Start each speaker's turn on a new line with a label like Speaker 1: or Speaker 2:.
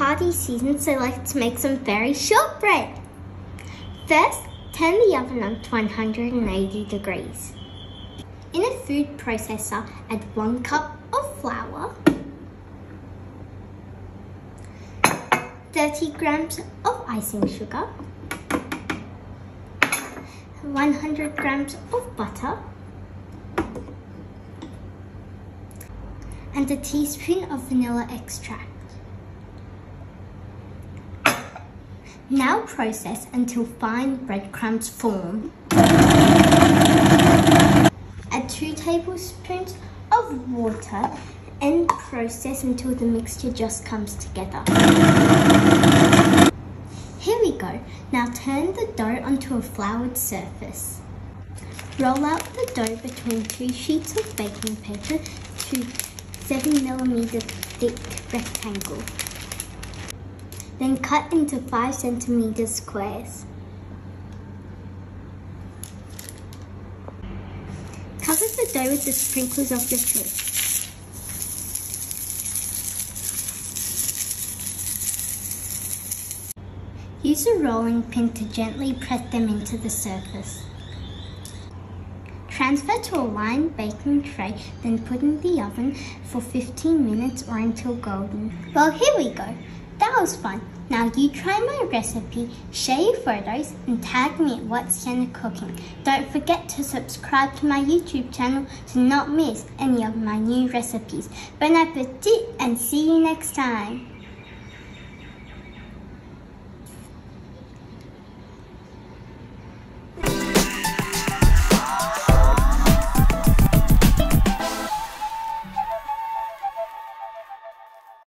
Speaker 1: party season, so let's make some fairy shortbread. First, turn the oven up to 180 degrees. In a food processor, add one cup of flour, 30 grams of icing sugar, 100 grams of butter, and a teaspoon of vanilla extract. Now process until fine breadcrumbs form. Add 2 tablespoons of water and process until the mixture just comes together. Here we go. Now turn the dough onto a floured surface. Roll out the dough between two sheets of baking paper to 7mm thick rectangle. Then cut into 5cm squares. Cover the dough with the sprinkles of your choice. Use a rolling pin to gently press them into the surface. Transfer to a lined baking tray, then put in the oven for 15 minutes or until golden. Well, here we go. That was fun. Now you try my recipe, share your photos, and tag me at What's Sienna Cooking. Don't forget to subscribe to my YouTube channel to not miss any of my new recipes. Bon appetit and see you next time.